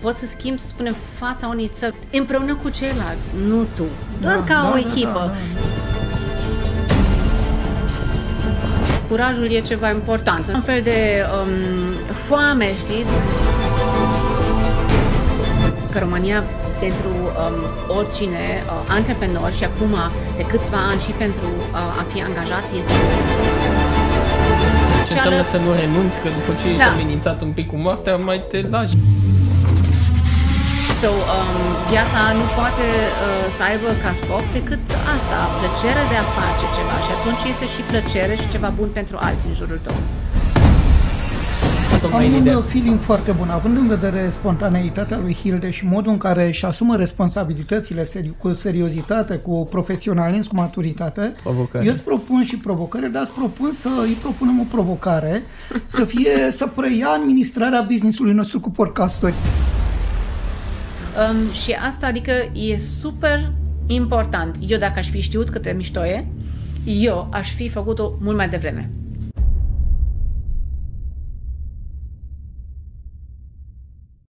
poți să schimbi, să spunem, fața unei țări împreună cu ceilalți, nu tu, doar Da, ca da, o da, echipă. da, da. Curajul e ceva important. Un fel de um, foame, știi? Că România pentru um, oricine uh, antreprenor și acum de câțiva ani și pentru uh, a fi angajat este Ce înseamnă să nu renunți, că după ce ești Da. amenințat un pic cu moartea, mai te lași. So, um, viața nu poate uh, să aibă ca scop decât asta, plăcerea de a face ceva și atunci este și plăcere și ceva bun pentru alții în jurul tău. Tocmai Am în un ideea. feeling foarte bun, având în vedere spontaneitatea lui Hilde și modul în care își asumă responsabilitățile seri- cu seriozitate, cu profesionalism, cu maturitate. Provocare. Eu îți propun și provocare, dar îți propun să îi propunem o provocare, să fie, să preia administrarea business-ului nostru cu podcasturi. Um, și asta, adică, e super important. Eu, dacă aș fi știut câte mișto e, eu aș fi făcut-o mult mai devreme.